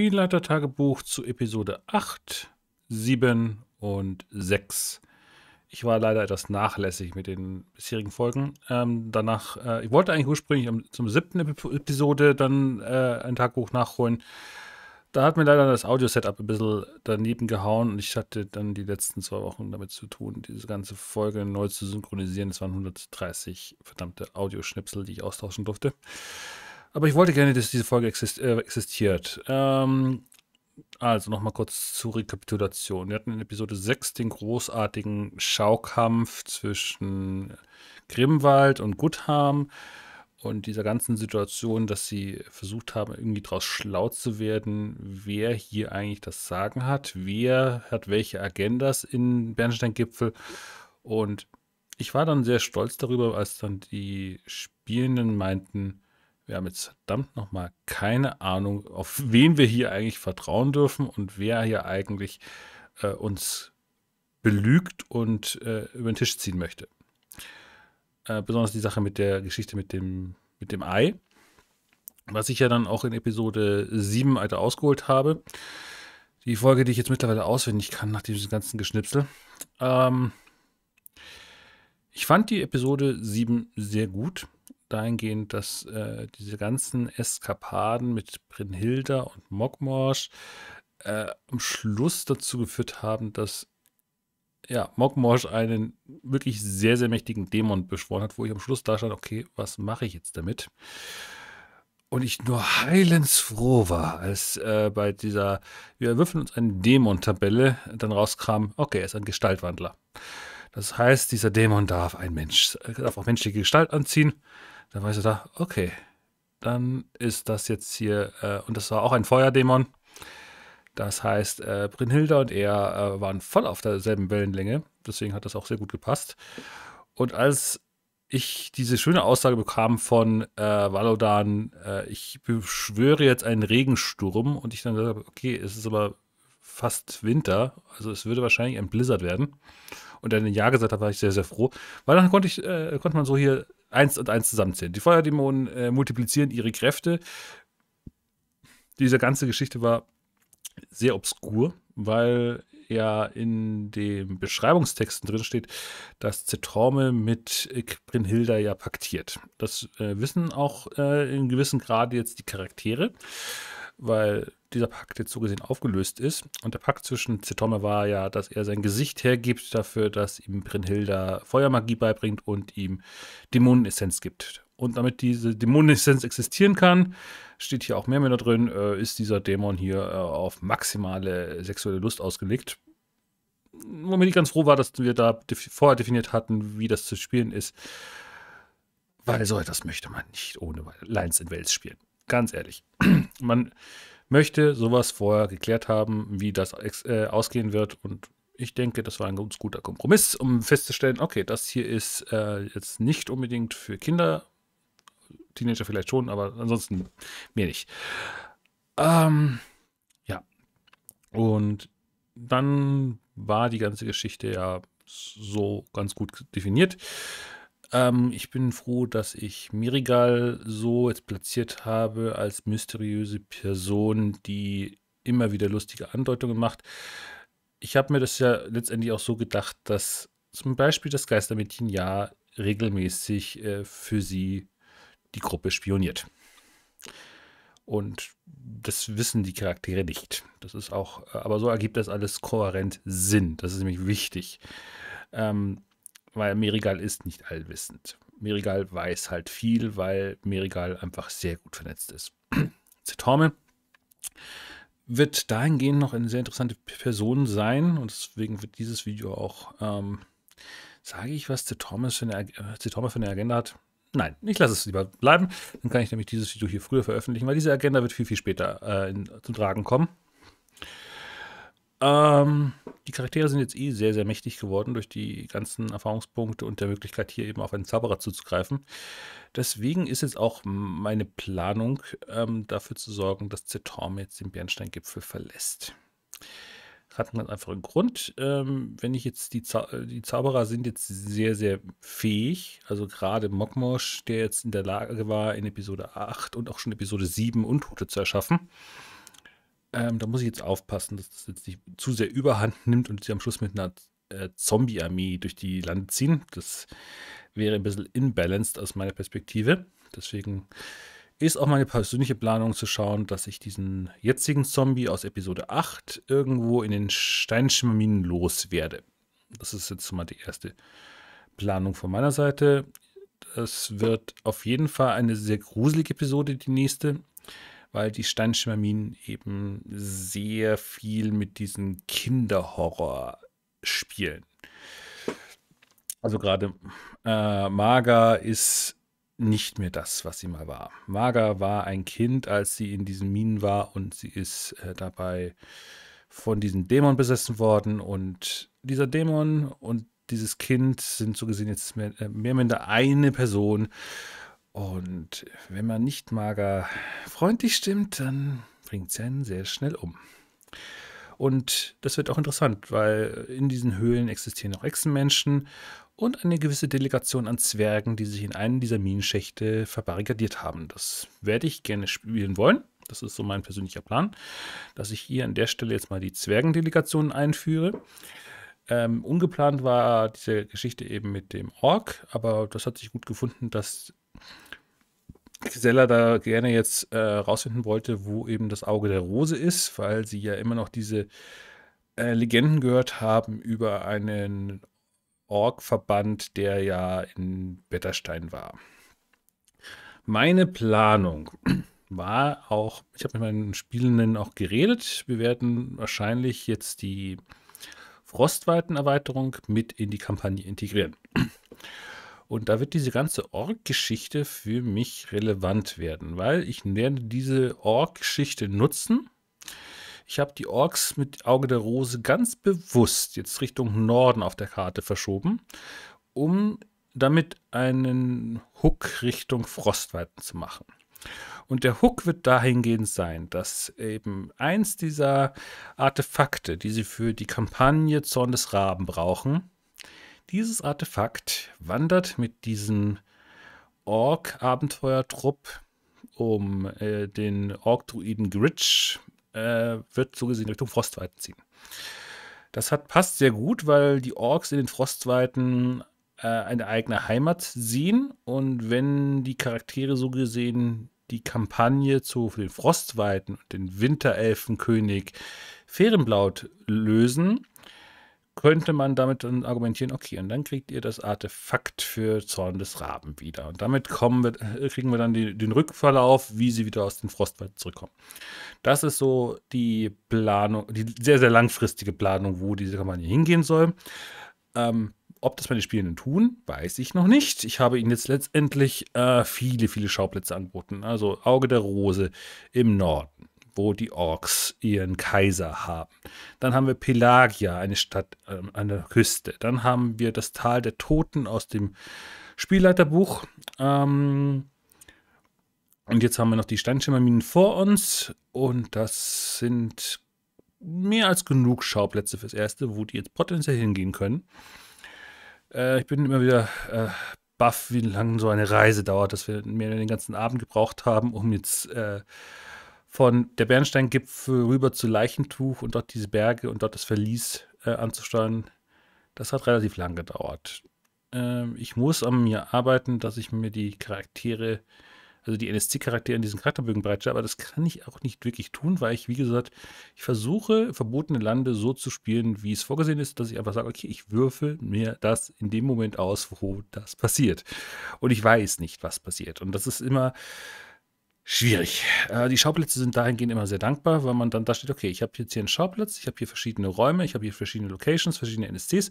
Spielleiter-Tagebuch zu Episode 8, 7 und 6. Ich war leider etwas nachlässig mit den bisherigen Folgen. Ähm, danach, äh, ich wollte eigentlich ursprünglich am, zum siebten Episode dann äh, ein Tagebuch nachholen. Da hat mir leider das Audio-Setup ein bisschen daneben gehauen und ich hatte dann die letzten zwei Wochen damit zu tun, diese ganze Folge neu zu synchronisieren. Es waren 130 verdammte Audioschnipsel, die ich austauschen durfte. Aber ich wollte gerne, dass diese Folge äh, existiert. Ähm, also nochmal kurz zur Rekapitulation. Wir hatten in Episode 6 den großartigen Schaukampf zwischen Grimwald und Gutham und dieser ganzen Situation, dass sie versucht haben, irgendwie daraus schlau zu werden, wer hier eigentlich das Sagen hat, wer hat welche Agendas in Bernstein-Gipfel. Und ich war dann sehr stolz darüber, als dann die Spielenden meinten, wir haben jetzt verdammt nochmal keine Ahnung, auf wen wir hier eigentlich vertrauen dürfen und wer hier eigentlich äh, uns belügt und äh, über den Tisch ziehen möchte. Äh, besonders die Sache mit der Geschichte mit dem, mit dem Ei, was ich ja dann auch in Episode 7 weiter ausgeholt habe. Die Folge, die ich jetzt mittlerweile auswendig kann, nach diesem ganzen Geschnipsel. Ähm, ich fand die Episode 7 sehr gut dahingehend, dass äh, diese ganzen Eskapaden mit Brynhilda und Mogmorsch äh, am Schluss dazu geführt haben, dass ja, Mogmorsch einen wirklich sehr, sehr mächtigen Dämon beschworen hat, wo ich am Schluss da stand, okay, was mache ich jetzt damit? Und ich nur heilensfroh war, als äh, bei dieser, wir würfeln uns eine Dämon-Tabelle, dann rauskam, okay, er ist ein Gestaltwandler. Das heißt, dieser Dämon darf ein Mensch, darf auch menschliche Gestalt anziehen. Da war ich so da, okay, dann ist das jetzt hier, äh, und das war auch ein Feuerdämon. Das heißt, äh, Brynhilda und er äh, waren voll auf derselben Wellenlänge. Deswegen hat das auch sehr gut gepasst. Und als ich diese schöne Aussage bekam von äh, Valodan, äh, ich beschwöre jetzt einen Regensturm und ich dann gesagt habe, okay, es ist aber fast Winter, also es würde wahrscheinlich ein Blizzard werden. Und dann Ja gesagt hat, war ich sehr, sehr froh, weil dann konnte ich, äh, konnte man so hier eins und eins zusammenzählen. Die Feuerdämonen äh, multiplizieren ihre Kräfte. Diese ganze Geschichte war sehr obskur, weil ja in den Beschreibungstexten drin steht, dass Zetraume mit Brynhilda ja paktiert. Das äh, wissen auch äh, in gewissem Grade jetzt die Charaktere, weil dieser Pakt jetzt so gesehen aufgelöst ist. Und der Pakt zwischen Zetome war ja, dass er sein Gesicht hergibt dafür, dass ihm Brynhilda Feuermagie beibringt und ihm Dämonenessenz gibt. Und damit diese Dämonenessenz existieren kann, steht hier auch mehr da drin, äh, ist dieser Dämon hier äh, auf maximale sexuelle Lust ausgelegt. Womit ich ganz froh war, dass wir da vorher definiert hatten, wie das zu spielen ist. Weil so etwas möchte man nicht ohne Lines in Wales spielen. Ganz ehrlich. man möchte sowas vorher geklärt haben, wie das äh, ausgehen wird. Und ich denke, das war ein ganz guter Kompromiss, um festzustellen, okay, das hier ist äh, jetzt nicht unbedingt für Kinder, Teenager vielleicht schon, aber ansonsten mehr nicht. Ähm, ja. Und dann war die ganze Geschichte ja so ganz gut definiert. Ähm, ich bin froh, dass ich Mirigal so jetzt platziert habe als mysteriöse Person, die immer wieder lustige Andeutungen macht. Ich habe mir das ja letztendlich auch so gedacht, dass zum Beispiel das Geistermädchen ja regelmäßig äh, für sie die Gruppe spioniert. Und das wissen die Charaktere nicht. Das ist auch, äh, aber so ergibt das alles kohärent Sinn. Das ist nämlich wichtig. Ähm, weil Merigal ist nicht allwissend. Merigal weiß halt viel, weil Merigal einfach sehr gut vernetzt ist. Zetorme wird dahingehend noch eine sehr interessante Person sein und deswegen wird dieses Video auch, ähm, sage ich, was Zetorme für, eine, für eine Agenda hat? Nein, ich lasse es lieber bleiben. Dann kann ich nämlich dieses Video hier früher veröffentlichen, weil diese Agenda wird viel, viel später äh, in, zum Tragen kommen. Ähm, die Charaktere sind jetzt eh sehr, sehr mächtig geworden durch die ganzen Erfahrungspunkte und der Möglichkeit, hier eben auf einen Zauberer zuzugreifen. Deswegen ist jetzt auch meine Planung, ähm, dafür zu sorgen, dass Zetorm jetzt den Bernsteingipfel verlässt. Hat einen ganz einfachen Grund. Ähm, wenn ich jetzt die, Zau die Zauberer sind jetzt sehr, sehr fähig. Also gerade Mokmosch, der jetzt in der Lage war, in Episode 8 und auch schon Episode 7 Untote zu erschaffen Ähm, da muss ich jetzt aufpassen, dass das jetzt nicht zu sehr überhand nimmt und sie am Schluss mit einer äh, Zombie-Armee durch die Lande ziehen. Das wäre ein bisschen imbalanced aus meiner Perspektive. Deswegen ist auch meine persönliche Planung zu schauen, dass ich diesen jetzigen Zombie aus Episode 8 irgendwo in den Steinschimmerminen loswerde. Das ist jetzt mal die erste Planung von meiner Seite. Es wird auf jeden Fall eine sehr gruselige Episode, die nächste, weil die Steinschimmerminen eben sehr viel mit diesem Kinderhorror spielen. Also gerade äh, Maga ist nicht mehr das, was sie mal war. Maga war ein Kind, als sie in diesen Minen war und sie ist äh, dabei von diesem Dämon besessen worden und dieser Dämon und dieses Kind sind so gesehen jetzt mehr, äh, mehr oder minder eine Person. Und wenn man nicht mager freundlich stimmt, dann bringt sie einen sehr schnell um. Und das wird auch interessant, weil in diesen Höhlen existieren auch Echsenmenschen und eine gewisse Delegation an Zwergen, die sich in einen dieser Minenschächte verbarrikadiert haben. Das werde ich gerne spielen wollen. Das ist so mein persönlicher Plan, dass ich hier an der Stelle jetzt mal die Zwergendelegation einführe. Ähm, ungeplant war diese Geschichte eben mit dem Ork, aber das hat sich gut gefunden, dass Gisela da gerne jetzt äh, rausfinden wollte, wo eben das Auge der Rose ist, weil sie ja immer noch diese äh, Legenden gehört haben über einen Ork-Verband, der ja in Betterstein war. Meine Planung war auch, ich habe mit meinen Spielenden auch geredet. Wir werden wahrscheinlich jetzt die Frostweitenerweiterung mit in die Kampagne integrieren. Und da wird diese ganze Org-Geschichte für mich relevant werden, weil ich werde diese Org-Geschichte nutzen. Ich habe die Orks mit Auge der Rose ganz bewusst jetzt Richtung Norden auf der Karte verschoben, um damit einen Hook Richtung Frostweiten zu machen. Und der Hook wird dahingehend sein, dass eben eins dieser Artefakte, die sie für die Kampagne Zorn des Raben brauchen, dieses Artefakt wandert mit diesem Ork-Abenteuertrupp um äh, den Ork-Druiden Gritch, äh, wird so gesehen Richtung Frostweiten ziehen. Das hat, passt sehr gut, weil die Orks in den Frostweiten äh, eine eigene Heimat sehen und wenn die Charaktere so gesehen die Kampagne zu den Frostweiten und den Winterelfenkönig Fehrenblaut lösen, könnte man damit dann argumentieren, okay, und dann kriegt ihr das Artefakt für Zorn des Raben wieder. Und damit kommen wir, äh, kriegen wir dann die, den Rückverlauf, wie sie wieder aus den Frostweiten zurückkommen. Das ist so die Planung, die sehr, sehr langfristige Planung, wo diese Kampagne hingehen soll. Ähm, ob das meine Spielenden tun, weiß ich noch nicht. Ich habe ihnen jetzt letztendlich äh, viele, viele Schauplätze angeboten. Also Auge der Rose im Norden, wo die Orks ihren Kaiser haben. Dann haben wir Pelagia, eine Stadt äh, an der Küste. Dann haben wir das Tal der Toten aus dem Spielleiterbuch. Ähm, und jetzt haben wir noch die Steinschimmerminen vor uns. Und das sind mehr als genug Schauplätze fürs Erste, wo die jetzt potenziell hingehen können. Äh, ich bin immer wieder äh, baff, wie lange so eine Reise dauert, dass wir mehr den ganzen Abend gebraucht haben, um jetzt äh, von der Bernsteingipfel rüber zu Leichentuch und dort diese Berge und dort das Verlies äh, anzusteuern. Das hat relativ lang gedauert. Ähm, ich muss an mir arbeiten, dass ich mir die Charaktere also die NSC-Charaktere in diesen Charakterbögen bereitstelle, aber das kann ich auch nicht wirklich tun, weil ich, wie gesagt, ich versuche, verbotene Lande so zu spielen, wie es vorgesehen ist, dass ich einfach sage, okay, ich würfel mir das in dem Moment aus, wo das passiert. Und ich weiß nicht, was passiert. Und das ist immer schwierig. Äh, die Schauplätze sind dahingehend immer sehr dankbar, weil man dann da steht, okay, ich habe jetzt hier einen Schauplatz, ich habe hier verschiedene Räume, ich habe hier verschiedene Locations, verschiedene NSCs.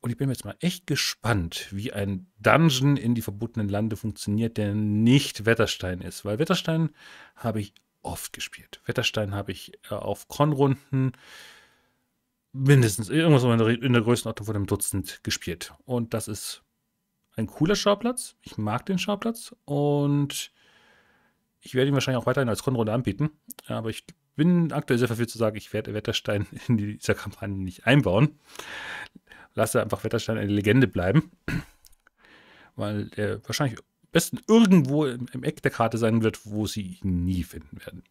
Und ich bin jetzt mal echt gespannt, wie ein Dungeon in die verbotenen Lande funktioniert, der nicht Wetterstein ist. Weil Wetterstein habe ich oft gespielt. Wetterstein habe ich äh, auf Con-Runden mindestens irgendwas in der, in der Größenordnung von einem Dutzend gespielt. Und das ist ein cooler Schauplatz. Ich mag den Schauplatz und ich werde ihn wahrscheinlich auch weiterhin als Con-Runde anbieten. Aber ich bin aktuell sehr verführt zu sagen, ich werde Wetterstein in dieser Kampagne nicht einbauen lasse einfach Wetterstein eine Legende bleiben. Weil er wahrscheinlich am besten irgendwo im, im, Eck der Karte sein wird, wo sie ihn nie finden werden.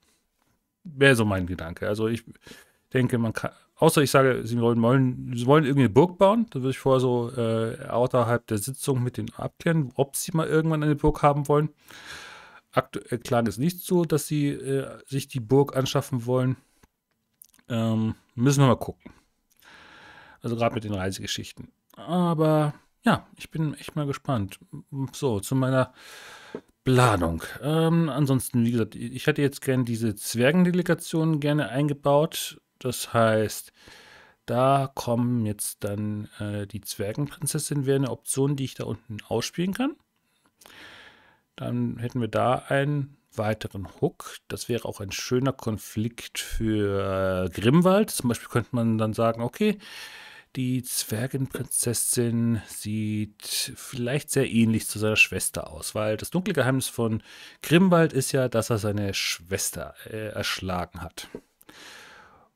wäre so mein Gedanke. Also ich denke, man kann, außer ich sage, sie wollen, wollen, sie wollen irgendwie eine Burg bauen, da würde ich vorher so äh, außerhalb der Sitzung mit denen abklären, ob sie mal irgendwann eine Burg haben wollen. Aktuell klang es nicht so, dass sie äh, sich die Burg anschaffen wollen. Ähm, müssen wir mal gucken. Also gerade mit den Reisegeschichten. Aber ja, ich bin echt mal gespannt. So, zu meiner Planung. Ähm, ansonsten, wie gesagt, ich hätte jetzt gerne diese Zwergendelegation gerne eingebaut. Das heißt, da kommen jetzt dann äh, die Zwergenprinzessin, wäre eine Option, die ich da unten ausspielen kann. Dann hätten wir da einen weiteren Hook. Das wäre auch ein schöner Konflikt für äh, Grimwald. Zum Beispiel könnte man dann sagen, okay, die Zwergenprinzessin sieht vielleicht sehr ähnlich zu seiner Schwester aus, weil das dunkle Geheimnis von Grimwald ist ja, dass er seine Schwester äh, erschlagen hat.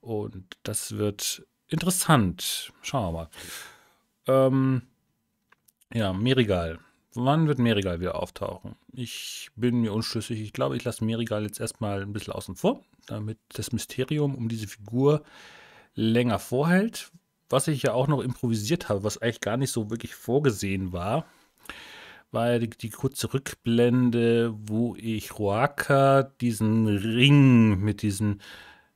Und das wird interessant. Schauen wir mal. Ähm, ja, Merigal. Wann wird Merigal wieder auftauchen? Ich bin mir unschlüssig. Ich glaube, ich lasse Merigal jetzt erstmal ein bisschen außen vor, damit das Mysterium um diese Figur länger vorhält was ich ja auch noch improvisiert habe, was eigentlich gar nicht so wirklich vorgesehen war, war die, die kurze Rückblende, wo ich Roaka diesen Ring mit diesen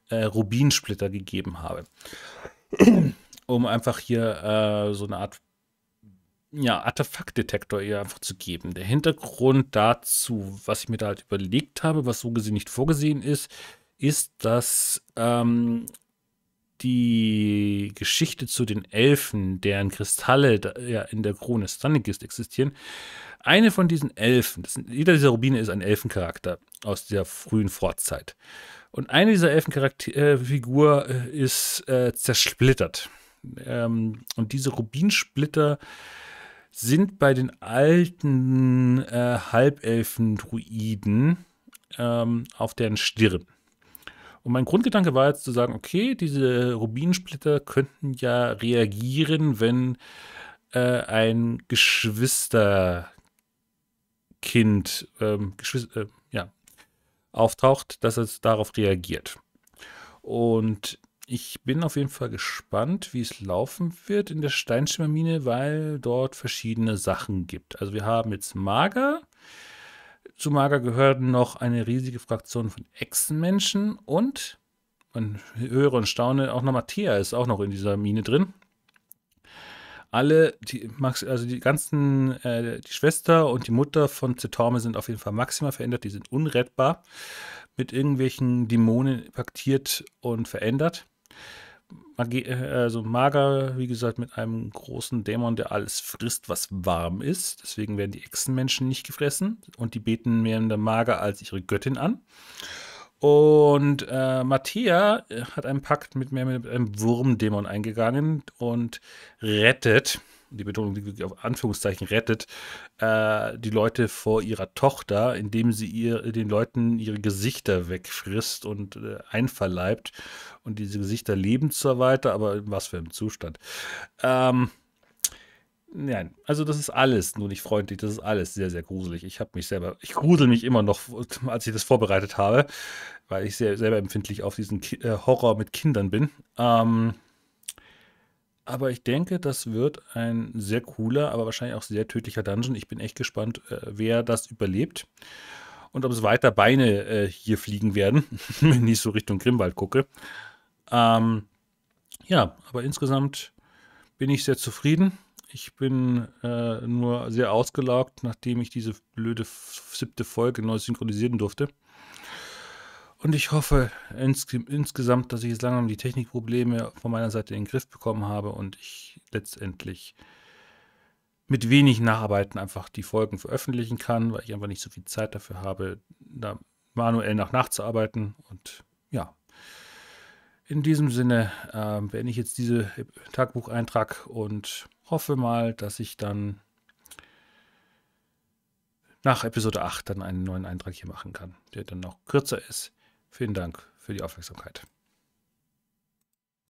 äh, Rubinsplitter gegeben habe. um einfach hier äh, so eine Art ja, Artefaktdetektor eher einfach zu geben. Der Hintergrund dazu, was ich mir da halt überlegt habe, was so gesehen nicht vorgesehen ist, ist, dass ähm, die Geschichte zu den Elfen, deren Kristalle da, ja, in der Krone Stanigist existieren. Eine von diesen Elfen, sind, jeder dieser Rubine ist ein Elfencharakter aus der frühen Vorzeit. Und eine dieser Elfenfigur äh, ist äh, zersplittert. Ähm, und diese Rubinsplitter sind bei den alten äh, Halbelfen-Druiden ähm, auf deren Stirn. Und mein Grundgedanke war jetzt zu sagen, okay, diese Rubinsplitter könnten ja reagieren, wenn äh, ein Geschwisterkind ähm, Geschwister, äh, ja, auftaucht, dass es darauf reagiert. Und ich bin auf jeden Fall gespannt, wie es laufen wird in der Steinschimmermine, weil dort verschiedene Sachen gibt. Also wir haben jetzt Mager, zu Mager gehörten noch eine riesige Fraktion von Echsenmenschen und, man höre und staune, auch noch Matthäa ist auch noch in dieser Mine drin. Alle, die, also die ganzen, äh, die Schwester und die Mutter von Zetorme sind auf jeden Fall maximal verändert, die sind unrettbar, mit irgendwelchen Dämonen paktiert und verändert. Äh, also Mager, wie gesagt, mit einem großen Dämon, der alles frisst, was warm ist. Deswegen werden die Echsenmenschen nicht gefressen und die beten mehr in der Mager als ihre Göttin an. Und äh, Matthäa äh, hat einen Pakt mit, mehr mit einem Wurmdämon eingegangen und rettet die Betonung liegt auf Anführungszeichen, rettet äh, die Leute vor ihrer Tochter, indem sie ihr, den Leuten ihre Gesichter wegfrisst und äh, einverleibt. Und diese Gesichter leben zwar weiter, aber was für einem Zustand. Ähm, Nein, also das ist alles nur nicht freundlich, das ist alles sehr, sehr gruselig. Ich habe mich selber, ich grusel mich immer noch, als ich das vorbereitet habe, weil ich sehr, selber empfindlich auf diesen äh, Horror mit Kindern bin. Ähm, aber ich denke, das wird ein sehr cooler, aber wahrscheinlich auch sehr tödlicher Dungeon. Ich bin echt gespannt, äh, wer das überlebt. Und ob es weiter Beine äh, hier fliegen werden, wenn ich so Richtung Grimwald gucke. Ähm, ja, aber insgesamt bin ich sehr zufrieden. Ich bin äh, nur sehr ausgelaugt, nachdem ich diese blöde siebte Folge neu synchronisieren durfte. Und ich hoffe ins, insgesamt, dass ich jetzt langsam die Technikprobleme von meiner Seite in den Griff bekommen habe und ich letztendlich mit wenig Nacharbeiten einfach die Folgen veröffentlichen kann, weil ich einfach nicht so viel Zeit dafür habe, da manuell nach nachzuarbeiten. Und ja, in diesem Sinne äh, beende ich jetzt diese Tagebucheintrag und hoffe mal, dass ich dann nach Episode 8 dann einen neuen Eintrag hier machen kann, der dann noch kürzer ist Vielen Dank für die Aufmerksamkeit.